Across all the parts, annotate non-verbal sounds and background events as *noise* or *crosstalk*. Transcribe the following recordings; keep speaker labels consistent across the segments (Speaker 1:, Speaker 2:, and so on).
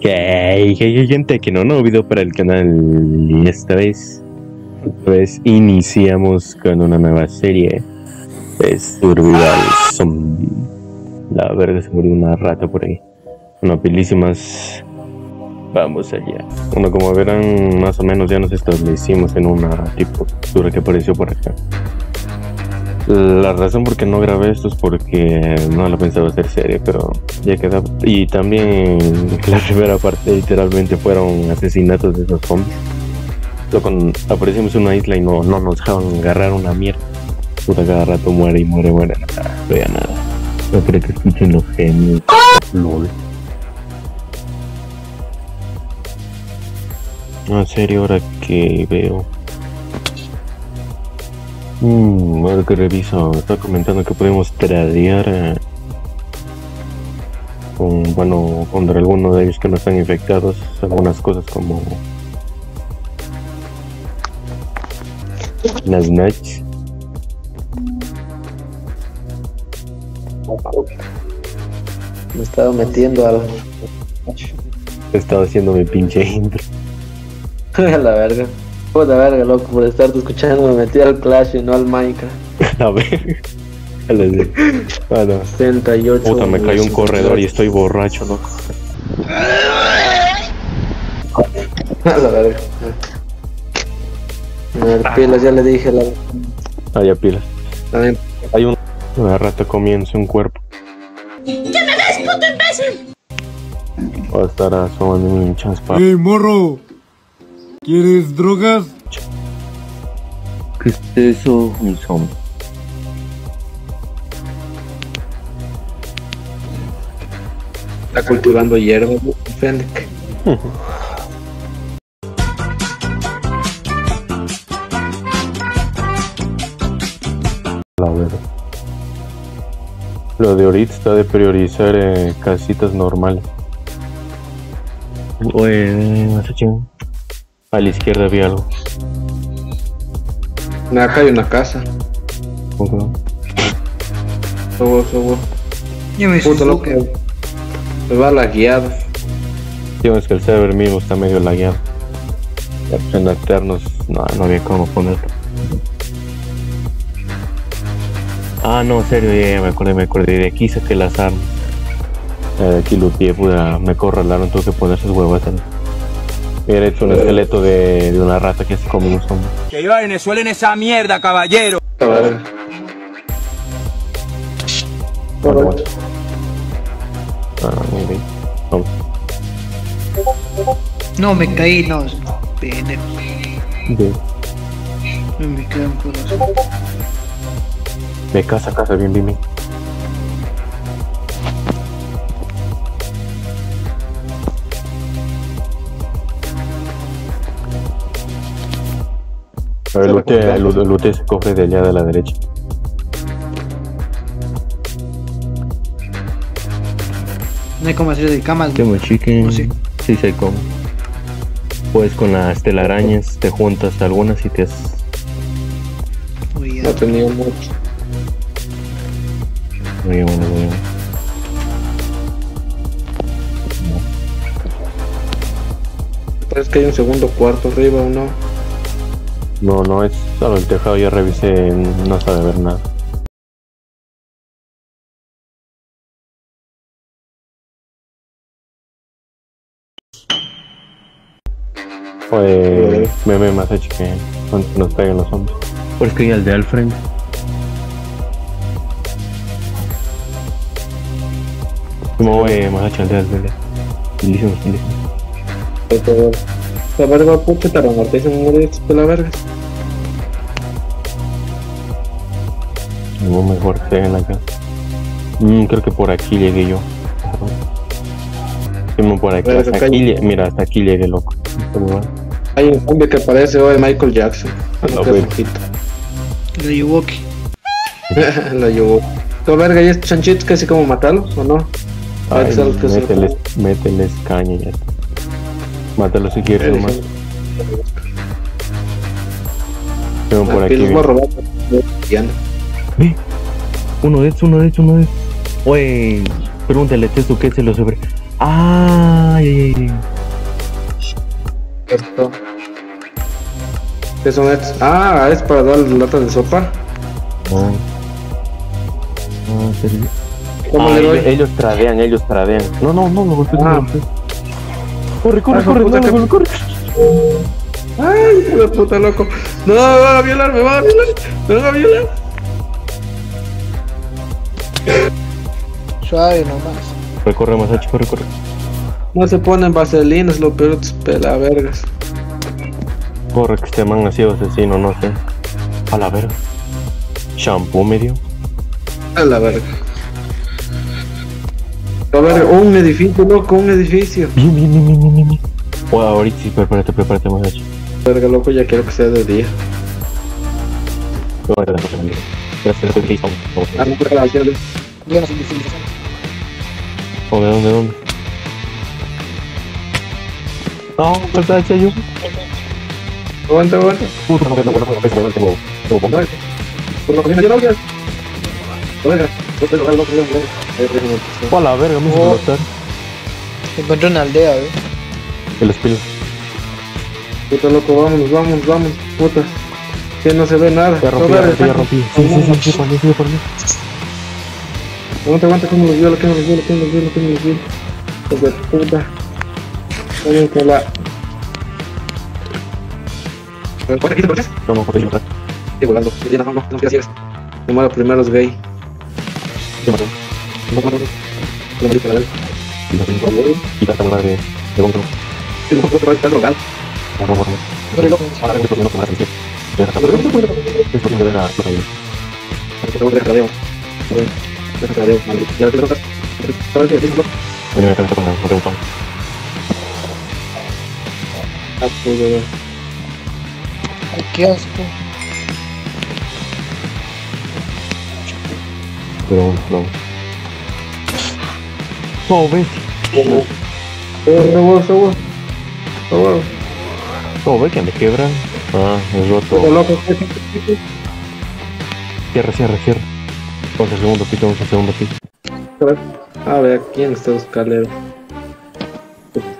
Speaker 1: Que hay, hay gente que no, no video para el canal y esta vez, esta vez iniciamos con una nueva serie de Survival Zombie. La verga se murió una rata por ahí. Una pilísimas. Vamos allá. Bueno, como verán, más o menos ya nos establecimos en una tipo que apareció por acá. La razón por qué no grabé esto es porque no lo pensaba hacer serie, pero ya queda. Y también *laughs* la primera parte literalmente fueron asesinatos de esos zombies. Cuando aparecimos en una isla y no, no nos dejaban agarrar una mierda. Puta, cada rato muere y muere, muere. No vea nada. No creo que escuchen los genios. LOL. No, en serio, ahora que veo. Mm, ahora que reviso, está comentando que podemos tradear eh, con, bueno, contra alguno de ellos que no están infectados, algunas cosas como las nuts.
Speaker 2: Me estaba metiendo al.
Speaker 1: He estado haciendo mi pinche intro. *laughs*
Speaker 2: a la verga. Puta verga, loco, por estarte escuchando me metí al Clash y no al Minecraft. *laughs*
Speaker 1: A ver. *laughs* Bueno,
Speaker 2: 68.
Speaker 1: puta, me cayó un corredor y estoy borracho, loco. *laughs*
Speaker 2: A la verga. A ver, pilas, ya le dije la.
Speaker 1: Ah, ya pilas.
Speaker 2: También.
Speaker 1: Hay un, una rata comiéndose un cuerpo. Va a estar asomando un chaspa.
Speaker 3: ¡Ey, morro! ¿Quieres drogas?
Speaker 1: ¿Qué es eso? Un zombie.
Speaker 2: Está cultivando hierba, Fennec.
Speaker 1: La verdad. Lo de ahorita está de priorizar eh, casitas normales. Bueno, más ching. A la izquierda había algo.
Speaker 2: Acá hay una casa.
Speaker 1: Ojo.
Speaker 2: Sobo, sobo.
Speaker 4: Ya me
Speaker 2: Puta loco. Me va la guiada.
Speaker 1: Tío, es que el server mismo está medio lagueado. Ya, pues, En alternos no, no había cómo ponerlo. Ah, no, en serio, ya, ya me acordé, me acordé. De aquí saqué las armas. Eh, De aquí luteé, puta, me corralaron, tuve que poner sus huevas ahí. Era hecho un esqueleto de, de una rata que se come un zombie.
Speaker 4: Que iba a Venezuela en esa mierda, caballero.
Speaker 1: Ah, muy bien. Vamos.
Speaker 4: No, me caí, no. Pendejo.
Speaker 1: Bien.
Speaker 4: Me quedé un corazón.
Speaker 1: De casa casa, bien, bien, bien. A ver, lute, lute, lute ese cofre de allá de la derecha.
Speaker 4: No hay como hacer de camas.
Speaker 1: Qué chicken.
Speaker 4: Oh, sí.
Speaker 1: Sí, sé cómo. Pues con las telarañas te juntas algunas y te haces.
Speaker 4: Uy, ya.
Speaker 2: No tenía mucho.
Speaker 1: Muy bien, muy bien.
Speaker 2: Parece que hay un segundo cuarto arriba o no.
Speaker 1: No, no, es solo el tejado. Ya revisé, no sabe ver nada. Pues meme más hecho que cuando nos peguen los hombres. Pues que hay al de al frente. Como eh, más hecho al de al frente. Lindísimo, lindísimo.
Speaker 2: La verga, puta, te amortiza un morir de la verga.
Speaker 1: No mejor que en la casa. Mm, creo que por aquí llegué yo. Simón, por aquí.
Speaker 2: Pero
Speaker 1: Hasta
Speaker 2: acá
Speaker 1: aquí, mira, hasta aquí llegué, loco. Este.
Speaker 2: Hay un zombie que parece hoy Michael Jackson.
Speaker 1: No, güey.
Speaker 2: flojito.
Speaker 4: La Yuwoki. *laughs*
Speaker 2: La llevó. La verga, ¿y estos chanchitos casi como matarlos o no?
Speaker 1: Ay, mételes, mételes caña ya. Mátalo si quieres nomás. Simón, por aquí.
Speaker 2: los
Speaker 1: Uno de estos, uno de estos, uno de estos. Oye, pregúntale a Teso qué se lo sobre. Ay.
Speaker 2: Esto. ¿Qué son estos? Ah, es para dar lata de sopa.
Speaker 1: No. No, serio.
Speaker 2: ¿Cómo
Speaker 1: Ah,
Speaker 2: le doy?
Speaker 1: ellos, ellos tradean, ellos tradean. No, no, no, lo golpees, no
Speaker 2: Ah.
Speaker 1: lo Corre, corre,
Speaker 2: Ah,
Speaker 1: corre,
Speaker 2: que-
Speaker 1: no, corre.
Speaker 2: Ay, hijo de puta loco. No, me van a violar, me van a violar. Me van a violar.
Speaker 4: Suave nomás.
Speaker 1: Corre, corre, Masachi, corre, corre.
Speaker 2: No se ponen vaselinas, lo peor es pela vergas.
Speaker 1: Corre, que este man ha sido asesino, no sé. A la verga. Shampoo medio.
Speaker 2: A la verga. A ver, un edificio, loco, un edificio.
Speaker 1: Bien, bien, bien, bien, bien, bien. bien. Bueno, ahorita sí, prepárate, prepárate, Masachi.
Speaker 2: Verga, loco, ya quiero que sea de día.
Speaker 1: Gracias, gracias, gracias.
Speaker 2: Ah, no, pero la izquierda.
Speaker 4: Díganos en civilización.
Speaker 1: ¿Dónde, dónde, dónde? No, Masachi, ayúdame.
Speaker 2: Aguanta, aguanta.
Speaker 1: Puta, no, no, no, no, no, tengo, tengo bomba.
Speaker 2: No, Por la cocina, yo no voy a- Verga, yo tengo algo que ver, Ahí
Speaker 1: A la verga, me hizo
Speaker 4: Oh.
Speaker 1: explotar.
Speaker 4: Encontré una aldea, ¿eh?
Speaker 1: El espíritu.
Speaker 2: Puta loco, vámonos, vámonos, vámonos, puta. Que no se ve nada.
Speaker 1: Ya rompí, ya rompí, ya rompí. Sí, sí, sí, sí, por mí, sí, por mí.
Speaker 2: Aguanta, aguanta, que me los viola, que me los viola, que me los viola, que me los viola. Hijo de puta. Oye, que la. ¿Por aquí te
Speaker 1: no, por ahí, atrás.
Speaker 2: Estoy volando. Ya, No, no, no, no. No, no, no. No
Speaker 1: Gonzo.
Speaker 2: Sí, no, no, no.
Speaker 1: No, no, no, no.
Speaker 2: Dices, no.
Speaker 1: Te
Speaker 4: qué asco.
Speaker 1: Pero no. No, ves.
Speaker 2: Robó, robó. Robó.
Speaker 1: No, ves que me quebra. Ah, es roto. Cierra, cierra, cierra. Vamos al segundo piso, vamos al segundo piso.
Speaker 2: A ver, ¿quién está escalero?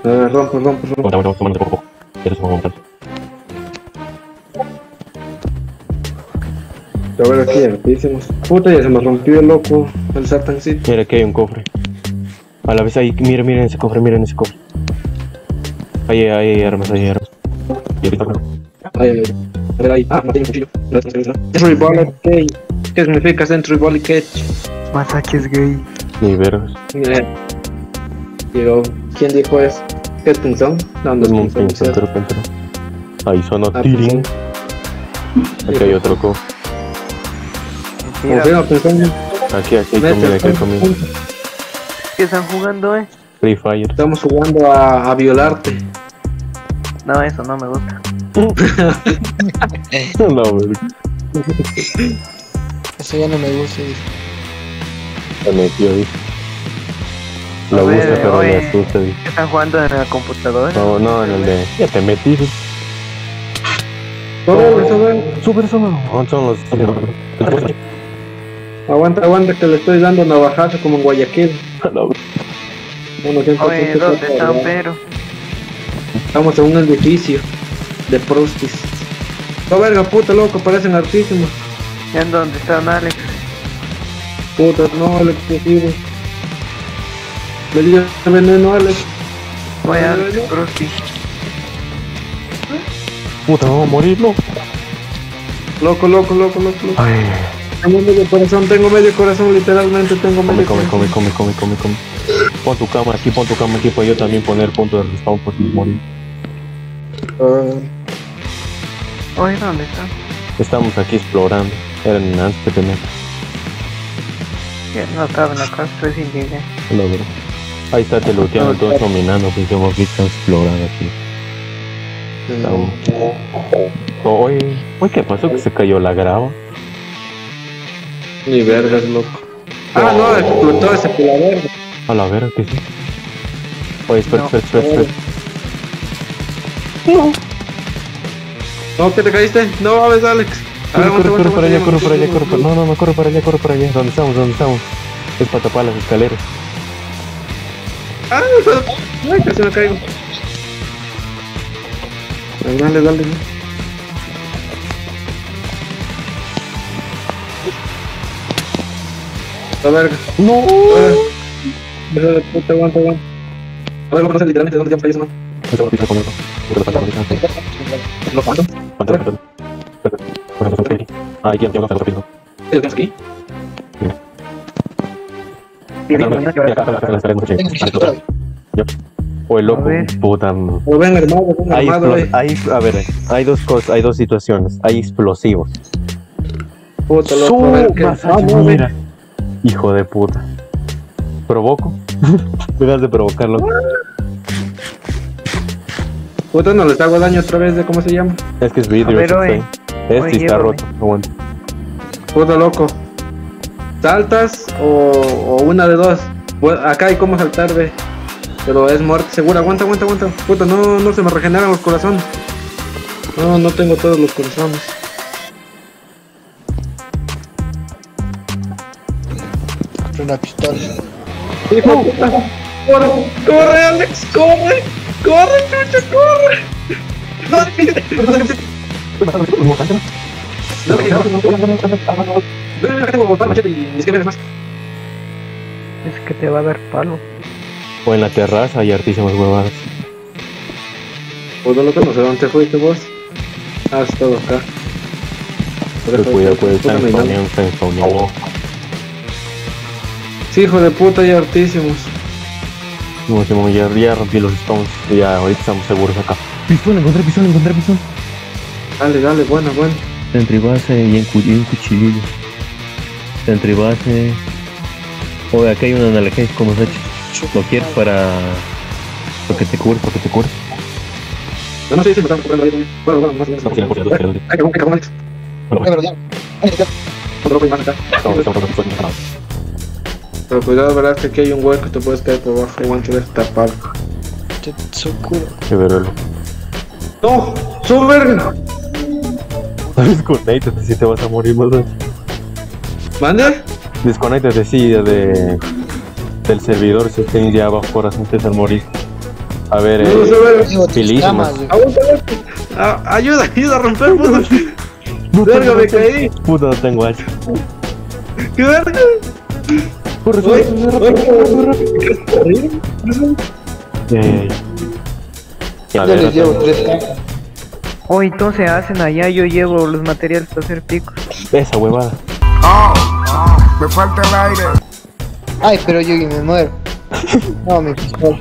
Speaker 2: A ver, rompe, rompe, rompe.
Speaker 1: A
Speaker 2: ver, aquí, altísimos. Puta, ya se me rompió el loco. El sartancito.
Speaker 1: Mira que hay un cofre. A la vez ahí, mira, mira ese cofre, mira en ese cofre. Ahí, ahí hay armas, ahí hay armas. Y ahorita
Speaker 2: Ay, ay, ay. A ver, ahí. Ah, maté un cuchillo. Entry Bullet Cage. ¿Qué significa Entry Bullet Cage?
Speaker 4: Masachi es gay.
Speaker 1: ni.
Speaker 2: Eh, Digo, ¿quién dijo eso? ¿Qué punzón? ¿Dónde
Speaker 1: Es
Speaker 2: es
Speaker 1: un
Speaker 2: punzón?
Speaker 1: pero pero. Ahí sonó tiring. Aquí hay otro cofre.
Speaker 2: Sea, punzón.
Speaker 1: Aquí, aquí hay comida, aquí hay comida.
Speaker 5: ¿Qué están jugando, eh?
Speaker 1: Free Fire.
Speaker 2: Estamos jugando a, a violarte.
Speaker 5: No, eso no me gusta. *laughs*
Speaker 1: no, verga.
Speaker 4: Eso ya no me gusta. dice.
Speaker 1: Se metió,
Speaker 5: A
Speaker 1: gusta, pero
Speaker 5: oye.
Speaker 1: asusta, dice.
Speaker 5: ¿Qué están jugando en la computadora?
Speaker 1: No, no, en el de. Ya te.
Speaker 2: Sube, sube.
Speaker 1: Súper, súper. No, son los.
Speaker 2: Aguanta, aguanta, que le estoy dando navajazo como en Guayaquil. *laughs*
Speaker 1: No,
Speaker 2: Bueno.
Speaker 5: Oye. ¿dónde están, pero?
Speaker 2: Estamos en un edificio de prostis. No, verga, puta, loco, parecen hartísimos.
Speaker 5: ¿En dónde están, Alex?
Speaker 2: Puta, no, Alex, ¿qué sigue? Me dio veneno, Alex.
Speaker 5: Voy a. Krusty.
Speaker 1: Puta, vamos a morir.
Speaker 2: Loco, loco, loco, loco, loco.
Speaker 1: Ay.
Speaker 2: Tengo medio corazón, tengo medio corazón, literalmente tengo medio
Speaker 1: come,
Speaker 2: corazón.
Speaker 1: come, come, come, come, come. Pon tu cama aquí, pon tu cama aquí para yo también poner punto de respawn por si morir.
Speaker 2: Ah,
Speaker 5: Oye, ¿dónde están?
Speaker 1: Estamos aquí explorando. Eran antes que tener.
Speaker 5: Ya no caben acá, estoy sin dinero.
Speaker 1: No, bro. Ahí está te looteando, todos dominando, pues hemos visto explorar aquí. Estamos. Oye, oye, ¿qué pasó? Que se cayó la grava.
Speaker 2: Ni vergas, loco. Ah, no, explotó ese pila verde.
Speaker 1: A la vera, que sí. Oye, espera,
Speaker 5: No.
Speaker 1: espera, espera, espera.
Speaker 2: No, ¿qué te caíste? No mames, Alex.
Speaker 1: Corre, corre, corre para allá, corre para allá, corre para No, no, no, corre para allá, corre para allá. ¿Dónde estamos? ¿Dónde estamos? Es para tapar las escaleras.
Speaker 2: Ah, ay, casi me caigo. Dale, dale, dale. A ver. No. Hijo de puta, aguanta, aguanta. A ver, no sé literalmente dónde ya eso, ¿no? ¿Lo cuánto?
Speaker 1: Ah, aquí, aquí, aquí, aquí.
Speaker 2: ¿Qué tienes aquí?
Speaker 1: O el loco,
Speaker 5: A
Speaker 1: puta.
Speaker 2: Lo ven armado, ven
Speaker 1: Hay,
Speaker 2: armado, eh.
Speaker 1: hay, a ver, hay dos cosas, hay dos situaciones. Hay explosivos.
Speaker 2: Puta, loco. a ver,
Speaker 1: Hijo de puta. ¿Provoco? *laughs* Dejas de provocarlo.
Speaker 2: Puta, no les hago daño otra vez de cómo se llama.
Speaker 1: Es que es vidrio.
Speaker 5: Ver, oye.
Speaker 1: sí. Este
Speaker 5: Oye,
Speaker 1: está
Speaker 5: llévame.
Speaker 1: roto. Aguanta.
Speaker 2: Puta, loco. ¿Saltas o, o una de dos? Acá hay cómo saltar, ve. Pero es muerte segura. Aguanta, aguanta, aguanta. Puta, no, no se me regeneran los corazones. No, no tengo todos los corazones.
Speaker 4: Una pistola.
Speaker 2: ¡Hijo! ¡Corre! ¡Corre, Alex! ¡Corre! ¡Corre, chucha, corre!
Speaker 5: Es que te va a dar palo.
Speaker 1: O en la terraza hay hartísimas huevadas.
Speaker 2: Pues no loco, no sé dónde fuiste vos. Ah, estado acá.
Speaker 1: Pero cuidado,
Speaker 2: Puta, me
Speaker 1: spawneando, está spawneando.
Speaker 2: Sí, hijo de puta, ya hartísimos.
Speaker 1: No, Simón, ya, ya rompí los spawns. Ya, ahorita estamos seguros acá. Pistón, encontré pistón, encontré pistón.
Speaker 2: Dale, dale, buena, buena.
Speaker 1: Entre base y en, cu- y un cuchillillo. Entre base. Oye, acá hay una analgésico como se ¿Lo quieres para. para que te cures, para que te cures?
Speaker 2: No, no sé si me están comprando ahí. Bueno, bueno, más o menos.
Speaker 1: Sí, sí, sí, sí.
Speaker 2: Que Alex.
Speaker 1: Bueno,
Speaker 4: Es verdad. Ay, ya.
Speaker 2: Otro loco y más acá.
Speaker 1: estamos- estamos con pistón, no.
Speaker 2: Pero cuidado, verás que aquí hay un hueco y te puedes caer por abajo. Aguanta, ves tapado.
Speaker 4: Tetsukuro.
Speaker 1: Qué verlo.
Speaker 2: ¡No! ¡Sube! *laughs*
Speaker 1: Desconéctate si te vas a morir más veces.
Speaker 2: ¿Mande?
Speaker 1: Desconéctate, sí, de. del servidor si tienes ya bajo corazón te al morir. A ver,
Speaker 2: No,
Speaker 1: eh.
Speaker 2: aguanta. Ah, Ayuda, ayuda a romper, puta. *laughs* Verga, me caí.
Speaker 1: Puta, no tengo hacha.
Speaker 2: ¡Qué verga!
Speaker 1: Corre, corre, corre, corre. A
Speaker 4: Yo
Speaker 1: ver,
Speaker 4: les llevo tres cajas.
Speaker 5: Oh, entonces hacen allá, yo llevo los materiales para hacer picos.
Speaker 1: esa huevada.
Speaker 3: Me falta el aire.
Speaker 4: Ay, pero yo y me muero. *laughs* No, mi pistola.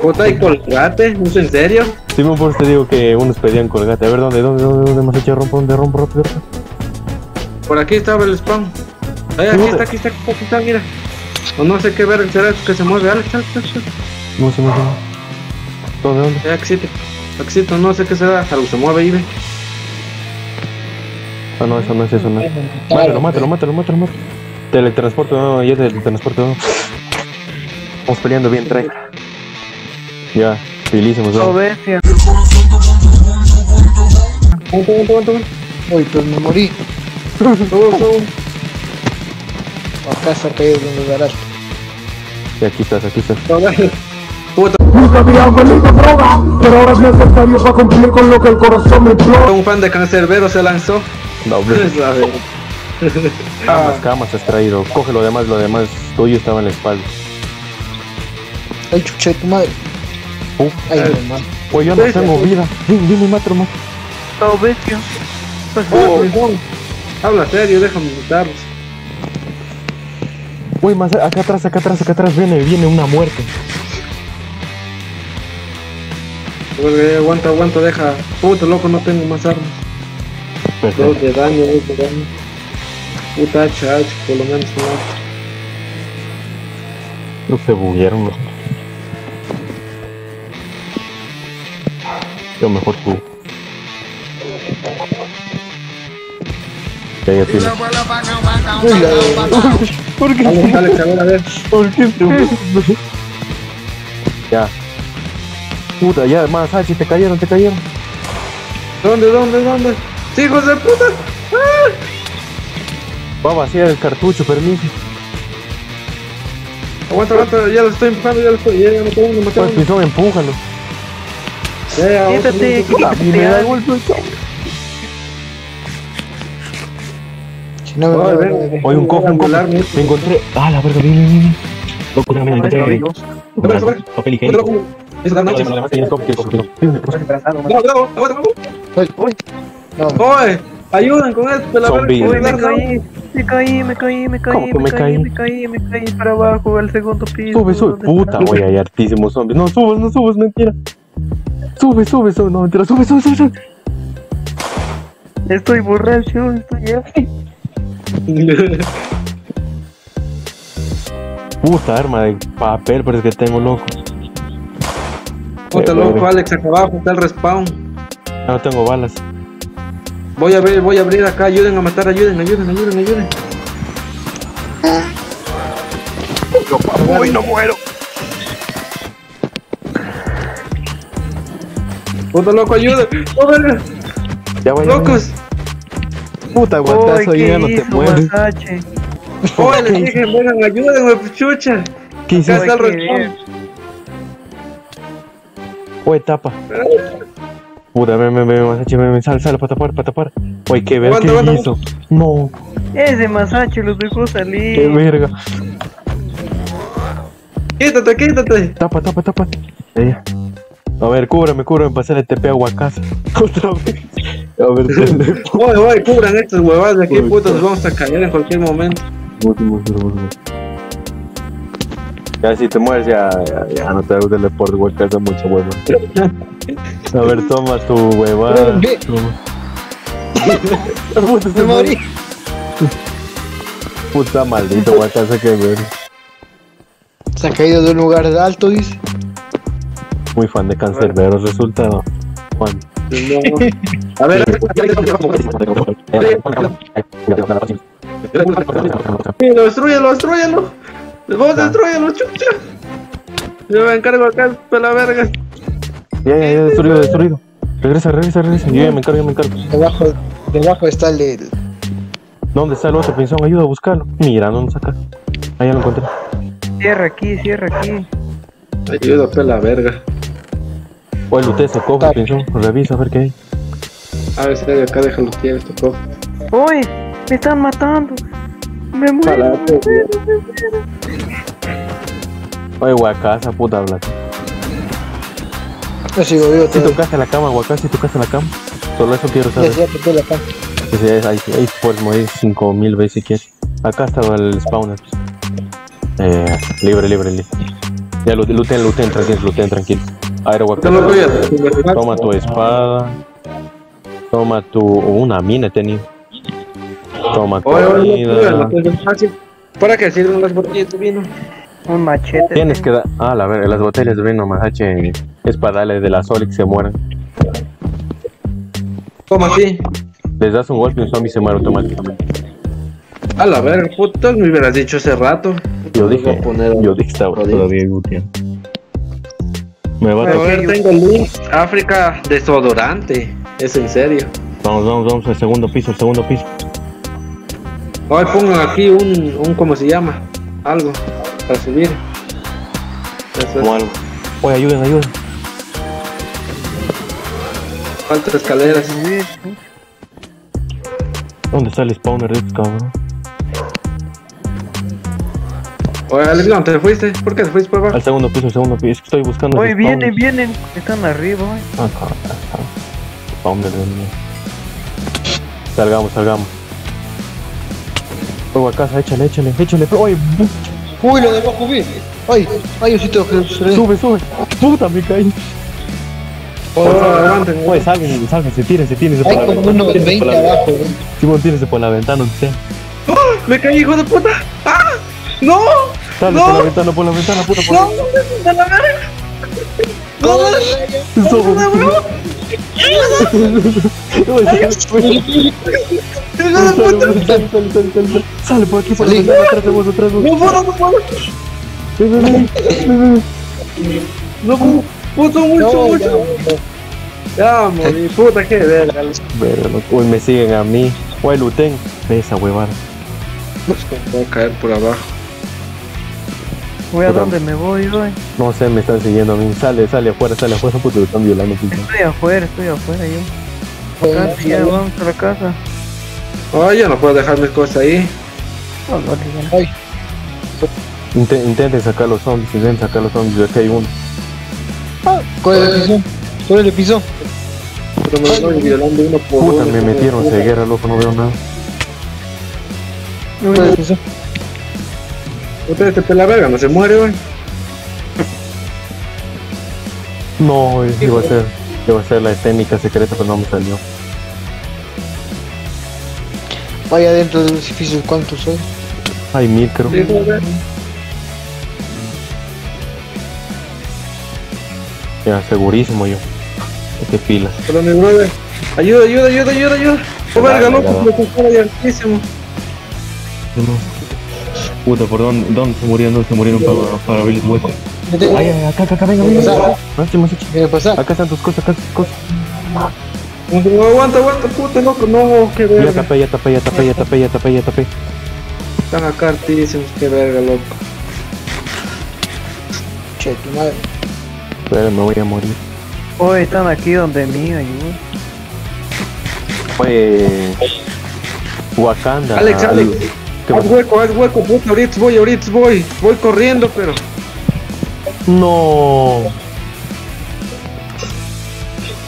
Speaker 2: Puta, y colgate. ¿Es en serio?
Speaker 1: Simón, por eso te digo que unos pedían colgate. A ver, ¿dónde, dónde, dónde, dónde hecho rompo? ¿Dónde rompo?
Speaker 2: Por aquí estaba el spawn. Ay, aquí está, aquí está, aquí está, mira. O no sé qué verga será que se mueve. Alex, Alex, Alex. Alex.
Speaker 1: No sé, no sé. ¿Dónde, dónde?
Speaker 2: Eh, Axito. Axito, no sé qué será. Algo se mueve ahí, ve.
Speaker 1: Ah, no, eso no es eso, no es. Mátalo, mátalo, mátalo, mátalo, mátalo. Teletransporte, no, ya teletransporte, no. Vamos peleando bien, trae. Ya, filísimos,
Speaker 5: Oh,
Speaker 1: ¿no?
Speaker 5: bestia.
Speaker 4: Uy, pues me morí. *laughs* Acá se ha caído de un lugar alto.
Speaker 1: Y aquí estás, aquí estás.
Speaker 2: Puta,
Speaker 3: Nunca había venido droga, pero ahora es necesario para cumplir con lo que el corazón me implora.
Speaker 2: un fan de cancerbero se lanzó.
Speaker 1: No, hombre.
Speaker 2: A ver.
Speaker 1: Camas, camas has traído. Coge lo demás, lo demás tuyo estaba en la espalda.
Speaker 4: Ay, chucha de tu madre.
Speaker 1: Uh,
Speaker 4: Ay, mi madre.
Speaker 1: Oye, yo no tengo vida. Dime, dime, mátalo, más.
Speaker 5: Oh, bestia. Pues,
Speaker 2: Oh, Habla serio, déjame matarlos.
Speaker 1: Uy, más acá atrás, acá atrás, acá atrás viene, viene una muerte.
Speaker 2: Aguanta, aguanta, deja. Puta, loco, no tengo más armas. Dos de daño, dos de daño. Puta hacha, por lo menos no.
Speaker 1: No se buguearon. ¿no? Yo mejor tú. Ya, ya tienes. ¿Por qué?
Speaker 2: Alex, Alex, a ver, a ver.
Speaker 1: ¿Por qué Ya. Puta, ya, más, si te cayeron, te cayeron.
Speaker 2: ¿Dónde, dónde, dónde? ¡Sí, hijos de puta!
Speaker 1: Va a vaciar el cartucho, permiso.
Speaker 2: Aguanta, aguanta, ya lo estoy empujando, ya lo estoy, ya, ya me tengo uno, me tengo
Speaker 1: Pues
Speaker 2: uno.
Speaker 1: pisón, empújalo.
Speaker 2: Ya, ya,
Speaker 5: Quítate,
Speaker 1: A mí me da pues,
Speaker 4: Si no.
Speaker 1: Oye, un cofre, un cofre. Me encontré. Ah, la verga, bien, bien, bien. Loco, me encontré.
Speaker 2: Sube, sube.
Speaker 1: Papel higiénico.
Speaker 2: No, no.
Speaker 4: No,
Speaker 2: Oye, ayuden con esto, la
Speaker 1: Zombie.
Speaker 5: me caí, me caí, me caí, me
Speaker 1: ¿Cómo
Speaker 5: caí, me caí, me caí, me caí para abajo al segundo piso.
Speaker 1: Sube, sube.
Speaker 5: ¿Dónde
Speaker 1: Puta, güey, hay hartísimos zombies. No, subes, no subes, mentira. Sube, sube, sube, no, mentira, sube, sube, sube.
Speaker 5: Estoy borracho, estoy ya. *laughs*
Speaker 1: Puta arma de papel, pero es que tengo loco.
Speaker 2: Puta loco, Alex, acá abajo está el respawn.
Speaker 1: Ya no tengo balas.
Speaker 2: Voy a ver, voy a abrir acá, ayuden a matar, ayuden, ayuden, ayuden, ayuden.
Speaker 1: Uy, no muero.
Speaker 2: Puta loco, ayuden. ¡Oh, verga!
Speaker 1: Ya voy.
Speaker 2: ¡Locos!
Speaker 1: Puta, guantazo,
Speaker 5: ¿qué
Speaker 1: ya no te
Speaker 5: hizo,
Speaker 1: mueres.
Speaker 2: ¡Oh, les dije, vengan, ayúdenme, chucha!
Speaker 1: ¿Qué
Speaker 2: Acá
Speaker 1: hiciste?
Speaker 2: está el
Speaker 5: qué.
Speaker 1: Oye, tapa. Puta, ven, ven, ven, Masachi, ven, ven, sal, sal, para tapar, para tapar. Oye, qué verga,
Speaker 2: Aguanta,
Speaker 1: ¿qué hizo? No,
Speaker 5: Ese Masache los dejó
Speaker 1: qué
Speaker 5: salir.
Speaker 1: verga.
Speaker 2: ¡Quítate, quítate!
Speaker 1: Tapa, tapa, tapa. A ver, cúbrame, cúbrame, pasarle TP a Huacasa. *laughs* Otra vez. A ver. *laughs*
Speaker 2: ¡Oye, oye, cubran estas huevadas de aquí,
Speaker 1: Uy,
Speaker 2: puta!
Speaker 1: está.
Speaker 2: Nos vamos a caer en cualquier momento.
Speaker 1: Ya si te mueres ya, ya, ya no te hago teleport, Huacasa, mucha hueva. *laughs* A ver, toma tu huevada. *laughs* Puta,
Speaker 4: Me morí.
Speaker 1: Puta maldito Huacasa, que ver.
Speaker 4: Se ha caído de un lugar alto, dice.
Speaker 1: Muy fan de cancerberos, resultado. Juan. *laughs*
Speaker 2: A ver, sí, lo destruyelo, destruyelo. Vos destruyelo, chucha. Yo me encargo acá de la verga.
Speaker 1: Ya, ya, ya, destruido, destruido. Regresa, regresa, regresa. Yo ya me encargo, ya me encargo.
Speaker 4: Debajo, debajo está el, el-
Speaker 1: ¿Dónde está el otro pinzón? Ayuda a buscarlo. Mira, ¿dónde saca? Ahí ya lo encontré.
Speaker 5: Cierra aquí, cierra aquí.
Speaker 2: Ayuda, pe la verga.
Speaker 1: Oye, lute ese cofre, pinzón. Revisa a ver qué hay.
Speaker 2: A ver si hay acá, déjalo quiero este cofre.
Speaker 5: ¡Uy! ¡Me están matando! ¡Me muero! Me muero, me muero!
Speaker 1: Oye, Huacasa, puta habla.
Speaker 4: No sigo vivo
Speaker 1: Si tocaste la cama, Huacasa, si tocaste la cama. Solo eso quiero
Speaker 4: Ya,
Speaker 1: saber.
Speaker 4: ya toqué la cama.
Speaker 1: Ahí, ahí puedes morir 5000 veces si quieres. Acá está el spawner. Eh, libre, libre, libre. Ya, luten, luten, luten, tranquilos, luten, tranquilos. Toma tu espada. Toma tu. Una mina he tenido. Toma
Speaker 2: Oye, oye,
Speaker 1: comida.
Speaker 2: ¿Para qué sirven las botellas de vino?
Speaker 5: Un machete.
Speaker 1: Tienes que dar. Ah, la ver, las botellas de vino más H es para darle de la sol y que se mueran.
Speaker 2: ¿Cómo así?
Speaker 1: Les das un golpe y un zombie se muere automáticamente.
Speaker 2: A la verga, puta, me hubieras dicho hace rato.
Speaker 1: Yo dije,
Speaker 2: poner-
Speaker 1: yo dije que estaba todavía útil. Me va a tocar.
Speaker 2: ver, tengo link. África desodorante. Es en serio.
Speaker 1: Vamos, vamos, vamos al segundo piso, al segundo piso.
Speaker 2: Hoy pongan aquí un, un, ¿cómo se llama? Algo para subir. Eso es.
Speaker 1: Como algo. Oye, ayuden, ayuden.
Speaker 2: Falta escaleras.
Speaker 1: ¿Dónde está el spawner de cabrón?
Speaker 2: Oye, Alex, ¿dónde te fuiste? ¿Por qué te fuiste por abajo?
Speaker 1: Al segundo piso, al segundo piso. Es que estoy buscando.
Speaker 5: Oye, vienen, vienen. Están arriba, oye.
Speaker 1: Ah, cabrón, ah, cabrón. Spawner de mí. Salgamos, salgamos. Oye, a casa, échale, échale, échale. Oye, bu-
Speaker 4: Uy, lo de abajo, vi. Ay, ay, yo sí tengo que subir.
Speaker 1: sube, sube. Puta, me caí.
Speaker 2: Oh, aguanten.
Speaker 1: Oye, salgan, salgan, se tírense, tírense
Speaker 4: Hay
Speaker 1: por la
Speaker 4: como
Speaker 1: ventana.
Speaker 4: unos
Speaker 1: tírense
Speaker 4: 20
Speaker 1: por la ventana.
Speaker 4: abajo, güey.
Speaker 1: Simón, tírense por la ventana, donde sea.
Speaker 2: ¡Me caí, hijo de puta! ¡Ah! ¡No!
Speaker 1: Dale,
Speaker 2: No.
Speaker 1: por la ventana, por la ventana, puta, por
Speaker 2: ¡No!
Speaker 1: la
Speaker 2: ¡De la verga! ¡No! ¡No!
Speaker 1: Oye, sale, por aquí, por la ventana, atrás de vos, atrás de vos.
Speaker 2: ¡No puedo, no puedo! ¡No puedo! ¡Puto, mucho, mucho! Ya, morí, puta, qué verga.
Speaker 1: Verga, me siguen a mí. Oye, Luten. Ve esa huevada.
Speaker 2: Voy a caer por abajo.
Speaker 5: Voy a donde me voy hoy.
Speaker 1: No sé, me están siguiendo a mí. Sale, sale afuera, sale afuera, puto, lo están violando, puto.
Speaker 5: Estoy afuera, estoy afuera yo. Casi ya vamos a la casa.
Speaker 2: Ay, yo no puedo dejar mis cosas ahí.
Speaker 5: No, no, no.
Speaker 4: Ay,
Speaker 1: Inte- intenten sacar los zombies, intenten sacar los zombies. Aquí hay uno.
Speaker 4: ¿Cuál es el piso? ¿Cuál es el piso?
Speaker 2: Pero me voy violando uno por
Speaker 1: Puta,
Speaker 2: uno.
Speaker 1: me metieron ceguera, loco, no veo nada.
Speaker 4: ¿Cuál es el piso?
Speaker 2: Usted este pela verga, no se muere, güey.
Speaker 1: No, iba a ser, iba a ser la técnica secreta, pero no me salió.
Speaker 4: Vaya dentro de los edificios, ¿cuántos son?
Speaker 1: Hay micro.
Speaker 2: Sí, joder.
Speaker 1: Ya, segurísimo yo. ¿Qué pilas?
Speaker 2: Mi brother. Ayuda, ayuda, ayuda, ayuda, ayuda. Oh, verga, loco, me tocó ahí altísimo.
Speaker 1: Puta, ¿por dónde, dónde se murieron? ¿Dónde se murieron para, para abrir el hueco? Ay, ay, acá, acá, acá, venga, venga.
Speaker 4: ¿Qué pasa?
Speaker 1: Acá están tus cosas, acá están tus cosas.
Speaker 2: No, aguanta, aguanta, puta, loco, no, qué
Speaker 1: Ya
Speaker 2: verga.
Speaker 1: tapé, ya tapé, ya tapé, ya tapé, ya tapé, ya tapé.
Speaker 2: Están acá altísimos, qué verga, loco.
Speaker 4: Che, tu madre.
Speaker 1: Pero me voy a morir.
Speaker 5: Hoy están aquí donde mí, ayuda.
Speaker 1: Fue. Wakanda.
Speaker 2: Alex,
Speaker 1: al-
Speaker 2: Alex.
Speaker 1: ¿Qué
Speaker 2: Haz hueco, haz hueco, puta, ahorita voy, ahorita voy. Voy corriendo, pero.
Speaker 1: No.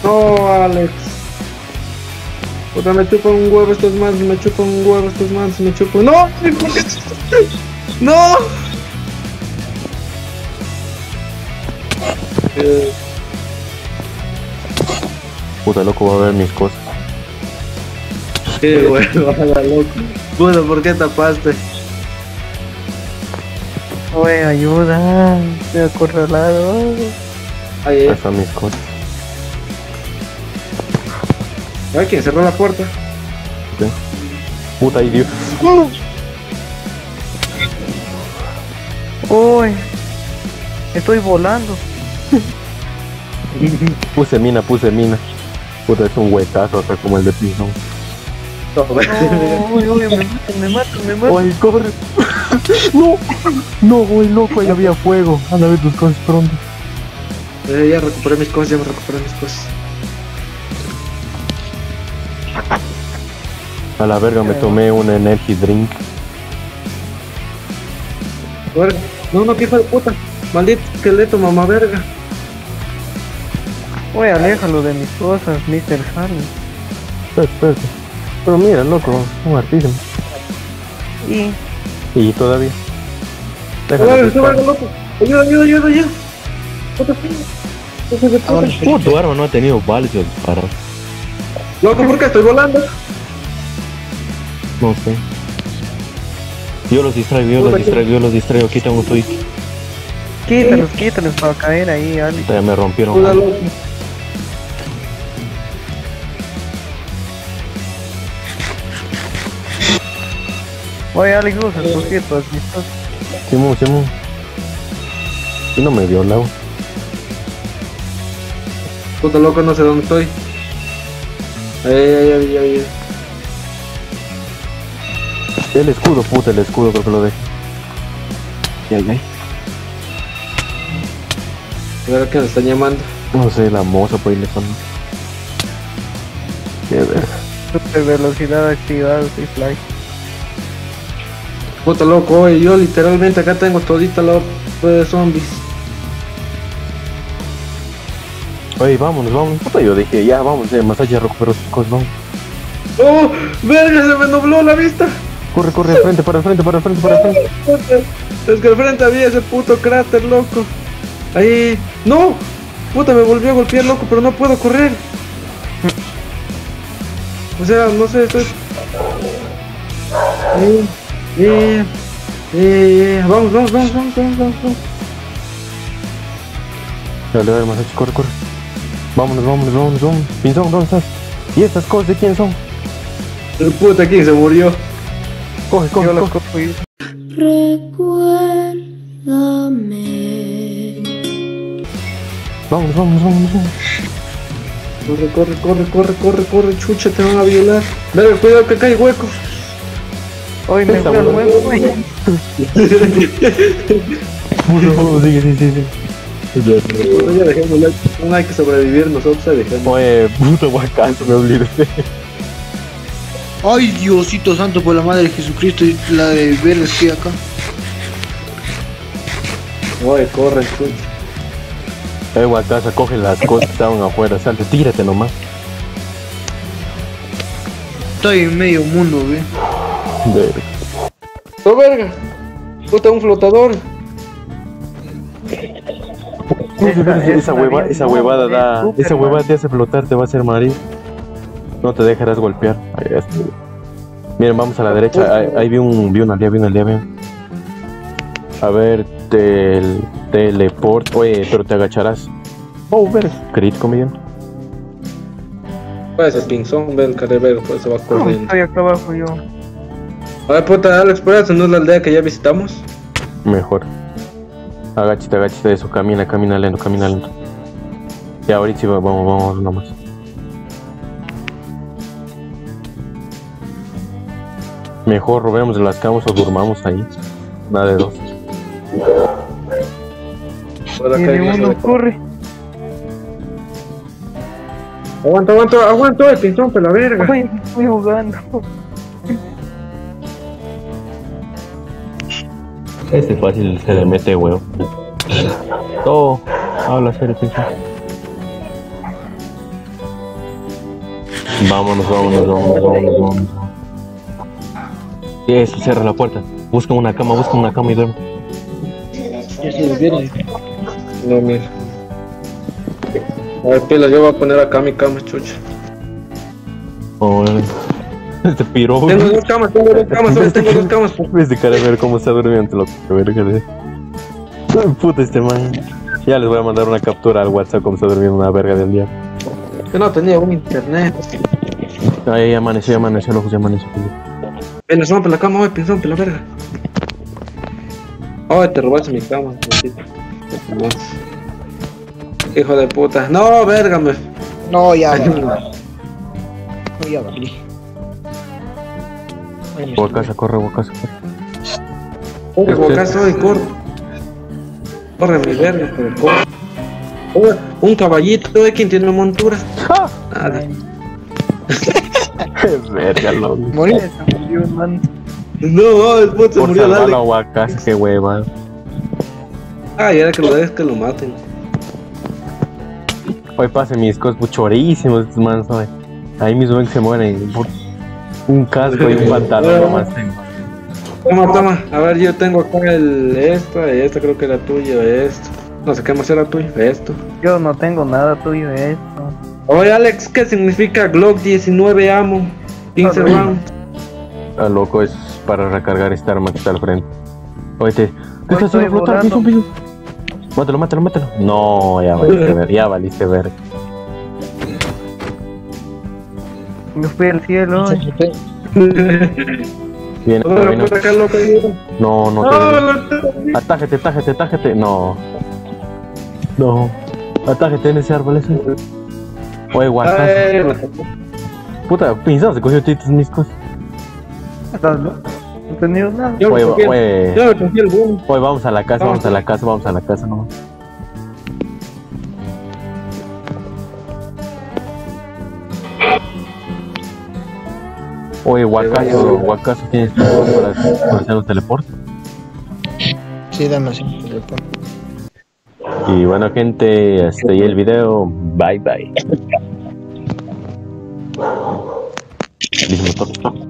Speaker 2: No, Alex. Puta, me chupan un huevo estos manos, me chupan un huevo estos manos, me chupan. ¡No! ¿Por *laughs* qué? ¡No! Eh,
Speaker 1: Puta, loco, va a ver mis cosas.
Speaker 2: qué *laughs* huevada, loco. Puta, ¿por qué tapaste?
Speaker 5: Oye, ayuda. Estoy acorralado.
Speaker 2: Ay,
Speaker 1: Ahí
Speaker 2: ay,
Speaker 1: están mis cosas.
Speaker 2: ay, ¿quién cerró la puerta?
Speaker 1: Puta, Dios. *laughs*
Speaker 5: Uy. Estoy volando. *laughs*
Speaker 1: Puse mina, puse mina. Puta, es un huecazo acá como el de piso.
Speaker 2: No,
Speaker 5: Uy, uy, me matan, me matan, me matan.
Speaker 1: ¡Ay, corre! *laughs* ¡No! ¡No, güey, loco! Ahí había fuego. Anda a ver tus cosas pronto.
Speaker 2: Eh, ya recuperé mis cosas, ya me recuperé mis cosas.
Speaker 1: A la verga me tomé un energy drink.
Speaker 2: No, no, qué hijo de puta. Maldito esqueleto, mamá verga.
Speaker 5: Uy, aléjalo de mis cosas, Mr. Harley.
Speaker 1: Espérate, espérate. Pero mira, loco, un artísimo.
Speaker 5: Y
Speaker 1: Y todavía. Disparar.
Speaker 2: loco. Ayuda, ayuda, ayuda, ayuda.
Speaker 4: Ahora,
Speaker 1: ¿Cómo tu arma no ha tenido balas de disparar?
Speaker 2: Loco, ¿por qué estoy volando?
Speaker 1: No sé. Yo los distraigo, yo los distraigo, yo los distraigo. Aquí tengo tu
Speaker 5: quítalos, quítalos para caer ahí, Ali.
Speaker 1: Ya me rompieron.
Speaker 5: Oye, Alex, usa el poquito, mis cosas.
Speaker 1: Simón, Simón. Y no me dio la agua.
Speaker 2: Puta, loco, no sé dónde estoy. Ay, ay, ay, ay, ay.
Speaker 1: El escudo, puta, el escudo creo que lo dejé. Ay, ay, ay.
Speaker 2: A ver, ¿qué me están llamando?
Speaker 1: No sé, la moza por ahí le sonó. Qué verga.
Speaker 5: Super velocidad activada, y fly.
Speaker 2: Puta, loco, oye, yo literalmente acá tengo todita la de zombies.
Speaker 1: Oye, vámonos, vámonos. Puta, yo dije, ya, vamos, eh, más allá recupero sus cosas, vamos.
Speaker 2: ¡Oh! ¡Verga! Se me nubló la vista.
Speaker 1: Corre, corre, al frente, para el frente, para el frente, para el frente. *laughs*
Speaker 2: Es que al frente había ese puto cráter, loco. Ahí. ¡No! Puta, me volvió a golpear, loco, pero no puedo correr. O sea, no sé, estoy. Eh, eh, eh, vamos, vamos, vamos, vamos, vamos, vamos. vamos.
Speaker 1: Dale, dale, más corre, corre. Vámonos, vámonos, vámonos, vámonos. Pinzón, ¿dónde estás? ¿Y estas cosas de quién son?
Speaker 2: El puta, ¿quién se murió?
Speaker 1: Coge, coge, coge.
Speaker 5: y...
Speaker 6: Recuérdame.
Speaker 1: Vámonos, vámonos, vámonos, vámonos.
Speaker 2: Corre, corre, corre, corre, corre, corre, chucha, te van a violar. Verga, cuidado que acá hay huecos.
Speaker 5: Hoy me al huevo, güey.
Speaker 1: sigue, sigue, sigue.
Speaker 2: Puta, ya dejémoslo. No hay que sobrevivir nosotros, dejemos.
Speaker 1: Oye, puto guacazo, me olvidé.
Speaker 4: Ay, Diosito santo, por la madre de Jesucristo, y la de verles que hay acá.
Speaker 2: Oye, corre, puta.
Speaker 1: Eh, guacazo, coge las cosas que estaban afuera, salte, tírate nomás.
Speaker 4: Estoy en medio mundo, ve.
Speaker 1: Verga.
Speaker 2: ¡Oh, verga! Puta, un flotador.
Speaker 1: Esa, esa, hueva, esa huevada da. Esa huevada te hace flotar, te va a hacer morir. No te dejarás golpear. Ahí está. Miren, vamos a la derecha. Ahí, ahí vi un, vi una aldea, vi una. A ver, tel, teleport. Oye, pero te agacharás. Oh, ver. Crítico, millón.
Speaker 2: Pues ese pinzón, ve el carebero, pues se va corriendo.
Speaker 5: Estoy acá abajo yo.
Speaker 2: A ver, puta, Alex, ¿puedes no es la aldea que ya visitamos?
Speaker 1: Mejor. Agáchate, agáchate eso. Camina, camina lento, camina lento. Ya, ahorita sí, vamos, vamos nomás. Mejor robemos las camas o durmamos ahí. Nada de dos.
Speaker 2: Por
Speaker 5: Tiene uno, corre.
Speaker 2: Aguanta, aguanta, aguanta, el pinzón, por la verga.
Speaker 5: Ay, estoy jugando.
Speaker 1: Este fácil se le mete huevo. Todo. Habla serio. Vámonos, vámonos, vámonos, vámonos, vámonos. Eso, cierra la puerta. Busca una cama, busca una cama y duerme.
Speaker 4: Ya se.
Speaker 2: No, mira. A ver, pilas, yo voy a poner acá mi cama, chucha.
Speaker 1: Oh, *laughs* este piro.
Speaker 2: Tengo dos camas, tengo dos camas, solo tengo dos camas. *laughs*
Speaker 1: Ves de cara a ver cómo está durmiendo, lo que verga de. *laughs* Puta este man. Ya les voy a mandar una captura al WhatsApp como está durmiendo una verga del día.
Speaker 2: Yo no tenía un internet.
Speaker 1: Ay, ya amaneció, ya amaneció, los ya amaneció.
Speaker 2: Ven, nos vamos por la cama, oye, pinzón, la verga. Oye, te robaste mi cama. Hijo de puta. No, verga, me.
Speaker 4: No, ya valí. No, ya valí.
Speaker 1: Guacasa, corre, guacasa, corre.
Speaker 2: Corre, bocazo, y corre. Corre, mi verga, pero corre. Oye, un caballito, ¿eh? ¿Quién tiene montura? Nada. *laughs*
Speaker 1: Verga, loco.
Speaker 4: Morí.
Speaker 5: Se murió, man.
Speaker 2: No, el puto se
Speaker 1: Por
Speaker 2: murió, dale.
Speaker 1: a guacasa, qué hueva.
Speaker 2: Ay, era que lo dejes que lo maten.
Speaker 1: Hoy pasen mis cosas chorísimos estos manos, ¿sabes? Ahí mismo ven que se mueren. Un casco y un pantalón nomás tengo.
Speaker 2: Toma, toma. A ver, yo tengo acá el esta, esta creo que era tuyo, esto. No sé qué más era tuyo, esto.
Speaker 5: Yo no tengo nada tuyo esto.
Speaker 2: Oye, Alex, ¿qué significa Glock 19 Amo? 15
Speaker 5: Ah,
Speaker 2: rounds.
Speaker 1: Ah, loco, es para recargar esta arma que está al frente. Oye,
Speaker 5: Hoy
Speaker 1: estás haciendo. Mátalo, mátalo, mátalo. No, ya valiste *laughs* ver, ya valiste ver.
Speaker 5: Me fui al cielo.
Speaker 2: ayuda. *laughs*
Speaker 1: No, no
Speaker 2: No,
Speaker 1: te.
Speaker 2: no te-
Speaker 1: Atájate, atájate, atájate. No. No. Atájate en ese árbol ese. Oye.
Speaker 2: Ay, la-
Speaker 1: Puta, pinzado, se cogió titos mis cosas.
Speaker 5: ¿Estás loco? No he tenido nada.
Speaker 2: Yo me
Speaker 1: Oye,
Speaker 2: cogí el-
Speaker 1: oye. Oye, vamos a la casa,
Speaker 2: No.
Speaker 1: vamos a la casa, vamos a la casa nomás. Oye, Guacaso, Guacaso, ¿tienes tiempo para, para hacer los teleportes?
Speaker 4: Sí, dame así.
Speaker 1: Y bueno, gente, hasta ahí el video. Bye, bye. *laughs*